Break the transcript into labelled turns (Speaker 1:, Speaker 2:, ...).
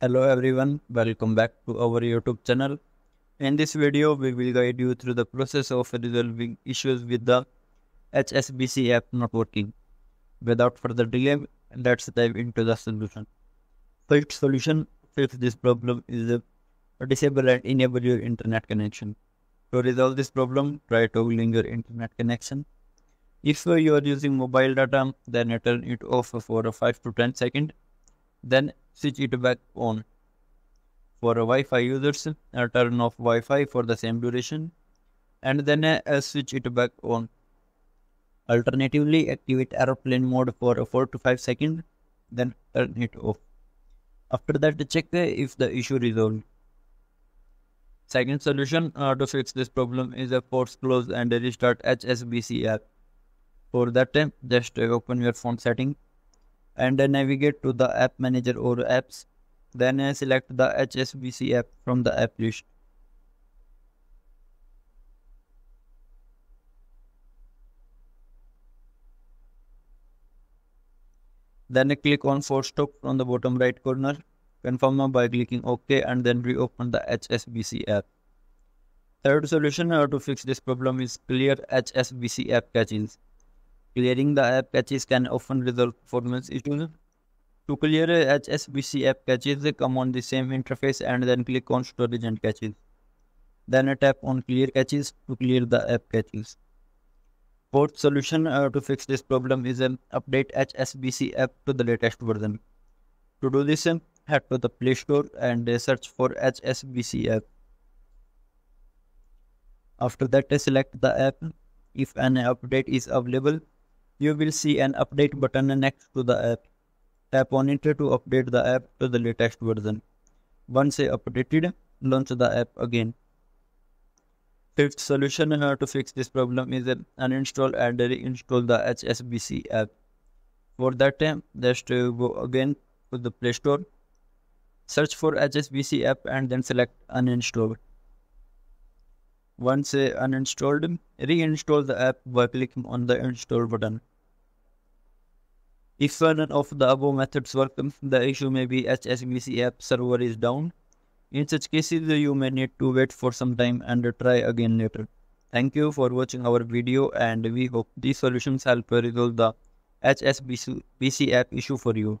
Speaker 1: Hello everyone, welcome back to our YouTube channel. In this video, we will guide you through the process of resolving issues with the HSBC app not working. Without further delay, let's dive into the solution. First solution fix this problem is disable and enable your internet connection. To resolve this problem, try toggling your internet connection. If you are using mobile data, then turn it off for 5 to 10 seconds. Then switch it back on. For Wi-Fi users, uh, turn off Wi-Fi for the same duration and then uh, switch it back on. Alternatively, activate aeroplane mode for 4 to 5 seconds, then turn it off. After that, check if the issue is resolved. Second solution uh, to fix this problem is a force close and restart HSBC app. For that, just open your phone setting and navigate to the app manager or apps. Then I select the HSBC app from the app list. Then click on force stop on the bottom right corner. Confirm by clicking OK and then reopen the HSBC app. Third solution to fix this problem is clear HSBC app caches. Clearing the app caches can often resolve performance issues. To clear HSBC app caches, come on the same interface and then click on storage and caches. Then tap on clear caches to clear the app caches. Fourth solution uh, to fix this problem is um, update HSBC app to the latest version. To do this, um, head to the Play Store and uh, search for HSBC app. After that, uh, select the app. If an update is available, you will see an update button next to the app. Tap on it to update the app to the latest version. Once updated, launch the app again. Fifth solution to fix this problem is uninstall and reinstall the HSBC app. For that, just go again to the Play Store, search for HSBC app and then select uninstall. Once uninstalled, reinstall the app by clicking on the install button. If none of the above methods work, the issue may be HSBC app server is down. In such cases, you may need to wait for some time and try again later. Thank you for watching our video and we hope these solutions help resolve the HSBC app issue for you.